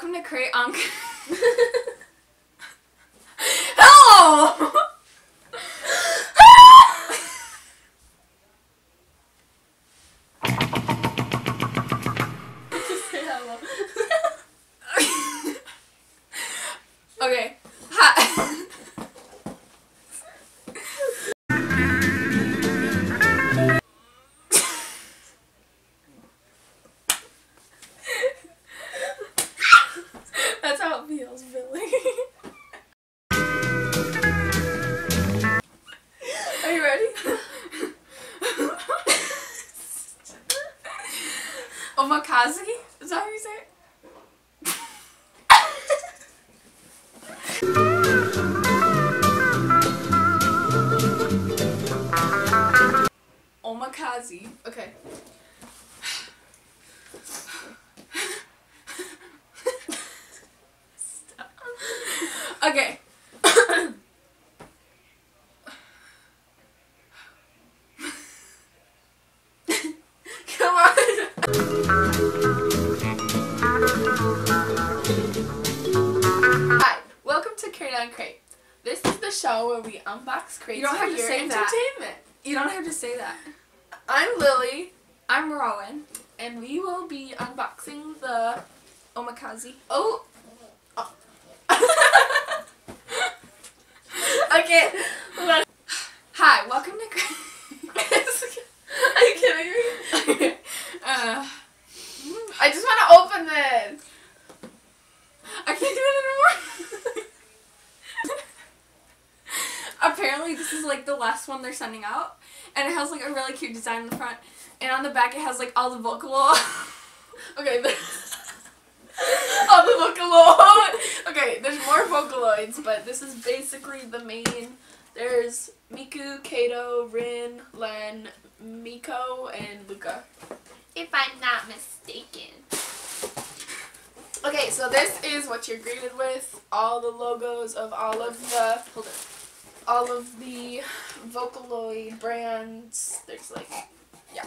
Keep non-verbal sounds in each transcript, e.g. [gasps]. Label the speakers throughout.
Speaker 1: welcome to Crate on. [laughs] Hello! Omakase? Is that how you say [laughs] it? Omakase.
Speaker 2: Okay. Show where we unbox crates
Speaker 1: You don't have to say that.
Speaker 2: entertainment.
Speaker 1: You don't have to say that.
Speaker 2: I'm Lily,
Speaker 1: I'm Rowan.
Speaker 2: and we will be unboxing the
Speaker 1: Omakase.
Speaker 2: oh. oh. [laughs] okay.
Speaker 1: Hi, welcome to Cra-
Speaker 2: Are you kidding me? [laughs]
Speaker 1: uh,
Speaker 2: I just want to open this.
Speaker 1: I can't do it anymore. Apparently, this is like the last one they're sending out, and it has like a really cute design in the front, and on the back it has like all the Vocaloid. [laughs]
Speaker 2: Okay. The- [laughs] oh, the Vocaloid. [laughs] Okay, there's more Vocaloids, but this is basically the main. There's Miku, Kaito, Rin, Len, Meiko, and Luka. If I'm not mistaken. Okay, so this is what you're greeted with. All the logos of all of the
Speaker 1: Hold it.
Speaker 2: All of the Vocaloid brands. There's like, yeah.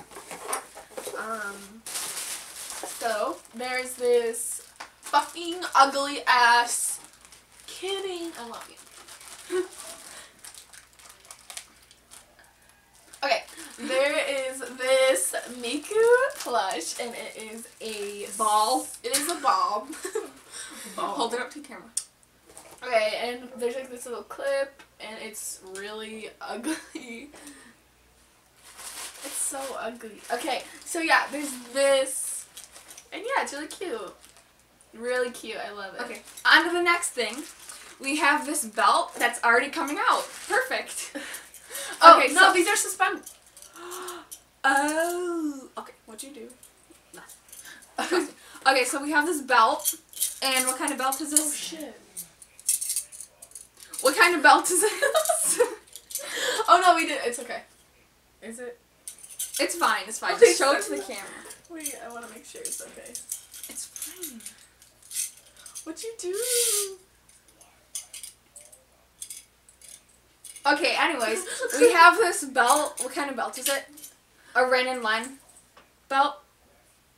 Speaker 2: Um, so there's this fucking ugly ass. Kidding, I love you. [laughs] okay, there is this Miku plush, and it is a
Speaker 1: Ball.
Speaker 2: It is a ball. [laughs] ball.
Speaker 1: Hold it up to the camera.
Speaker 2: Okay, and there's like this little clip, and it's really ugly. It's so ugly. Okay, so yeah, there's this, and yeah, it's really cute. Really cute. I love it.
Speaker 1: Okay, on to the next thing. We have this belt that's already coming out. Perfect. [laughs]
Speaker 2: Oh
Speaker 1: Okay,
Speaker 2: no,
Speaker 1: so-
Speaker 2: these are suspended. [gasps]
Speaker 1: Oh. Okay, what'd you do? Nothing. [laughs] okay, so we have this belt, and what kind of belt is this?
Speaker 2: oh shit.
Speaker 1: What kind of belt is this? [laughs]
Speaker 2: Oh no, we did. It's okay. Is it?
Speaker 1: it's fine. It's fine.
Speaker 2: Okay,
Speaker 1: Just show it to the camera.
Speaker 2: Wait, I want to make sure it's okay.
Speaker 1: It's fine.
Speaker 2: What you do?
Speaker 1: Okay. Anyways, [laughs] we have this belt. What kind of belt is it? A Rin and Len belt,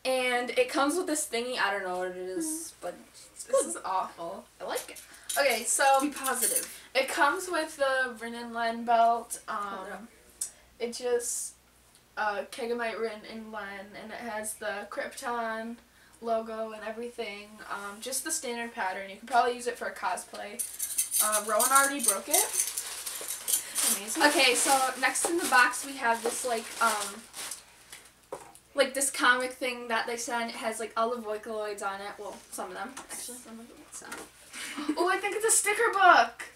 Speaker 1: and it comes with this thingy. I don't know what it is, but
Speaker 2: This is awful.
Speaker 1: I like it.
Speaker 2: Okay, so
Speaker 1: Be positive.
Speaker 2: It comes with the Rin and Len belt. Um, it just uh, Kagamine Rin and Len, and it has the Crypton logo and everything. Um, just the standard pattern. You could probably use it for a cosplay. Uh, Rowan already broke it. Amazing.
Speaker 1: Okay, so next in the box we have this like um like this comic thing that they sent. It has like all the Vocaloids on it. Well, some of them actually. Some of them.
Speaker 2: Oh, I think it's a sticker book. [gasps]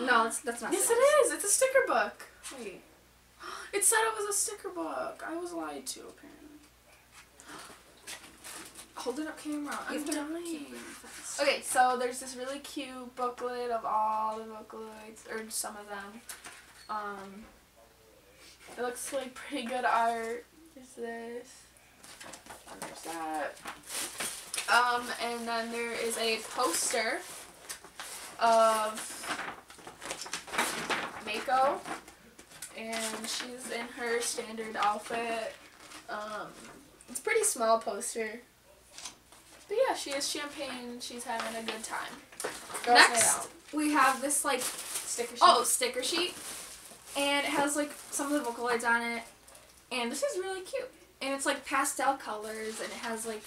Speaker 1: No, that's that's not.
Speaker 2: Yes,
Speaker 1: it.
Speaker 2: it is. It's a sticker book. Wait. [gasps] It said it was a sticker book. I was lied to, apparently. [gasps]
Speaker 1: Hold it up, camera.
Speaker 2: I'm
Speaker 1: You have to
Speaker 2: dying. Okay, so there's this really cute booklet of all the Vocaloids, or some of them. Um, it looks like pretty good art. There's this. And there's that. Um, and then there is a poster of Mako. And she's in her standard outfit. Um, it's a pretty small poster. But yeah, she is champagne. She's having a good time. Girls
Speaker 1: Next, we have this like
Speaker 2: Sticker sheet.
Speaker 1: oh sticker sheet, and it has like some of the Vocaloids on it, and this is really cute. And it's like pastel colors, and it has like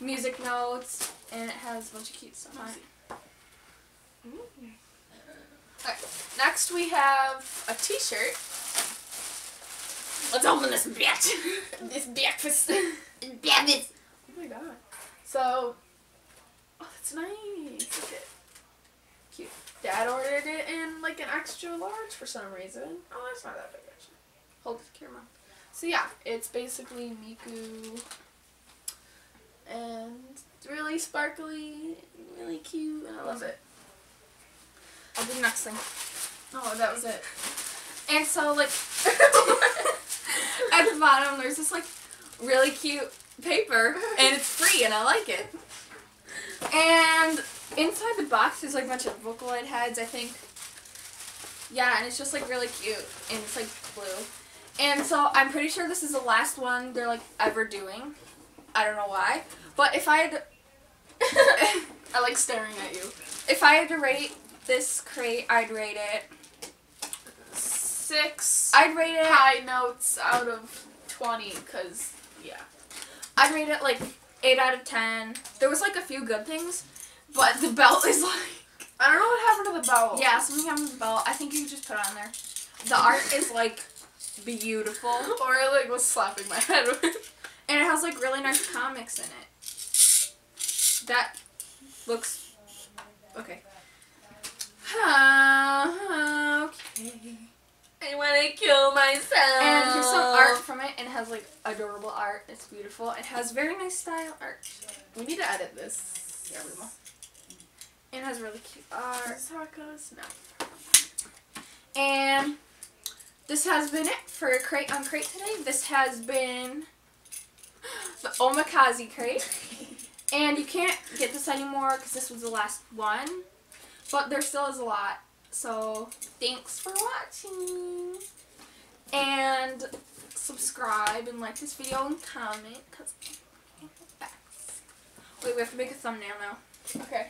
Speaker 1: music notes, and it has a bunch of cute stuff on it.
Speaker 2: Next, we have a T-shirt.
Speaker 1: Let's open this bitch. [laughs]
Speaker 2: this breakfast.
Speaker 1: Bitch.
Speaker 2: Oh my god. So, oh, that's nice. Look at cute. Dad ordered it in like an extra large for some reason. Oh, that's not that big actually.
Speaker 1: Hold the camera.
Speaker 2: So yeah, it's basically Miku, and it's really sparkly, really cute, and I love it.
Speaker 1: I'll do the next thing.
Speaker 2: Oh, that was it. [laughs]
Speaker 1: And so like [laughs] at the bottom there's this like really cute paper and it's free and I like it. And inside the box there's like a bunch of Vocaloid heads I think. Yeah, and it's just like really cute and it's like blue. And so I'm pretty sure this is the last one they're like ever doing. I don't know why. But if I had [laughs]
Speaker 2: I like staring at you.
Speaker 1: if I had to rate this crate, I'd rate it.
Speaker 2: Six
Speaker 1: I'd rate it
Speaker 2: high notes out of twenty, cause yeah.
Speaker 1: I'd rate it like 8 out of 10. There was like a few good things, but the belt is like.
Speaker 2: I don't know what happened to the belt.
Speaker 1: Yeah, something happened with the belt. I think you just put it on there. The art is like beautiful.
Speaker 2: Or I like was slapping my head with.
Speaker 1: And it has like really nice comics in it. That looks. Okay. Uh, okay.
Speaker 2: I want to kill myself.
Speaker 1: And here's some art from it, and it has like adorable art. It's beautiful. It has very nice style art.
Speaker 2: We need to edit this.
Speaker 1: Yeah, we will. And it has really cute art.
Speaker 2: Is this how it goes? No.
Speaker 1: And this has been it for Crate UnCrate today. This has been [gasps] the Omakase crate. [laughs] And you can't get this anymore because this was the last one. But there still is a lot. So thanks for watching. And subscribe and like this video and comment. Cause Wait, we have to make a thumbnail now.
Speaker 2: Okay.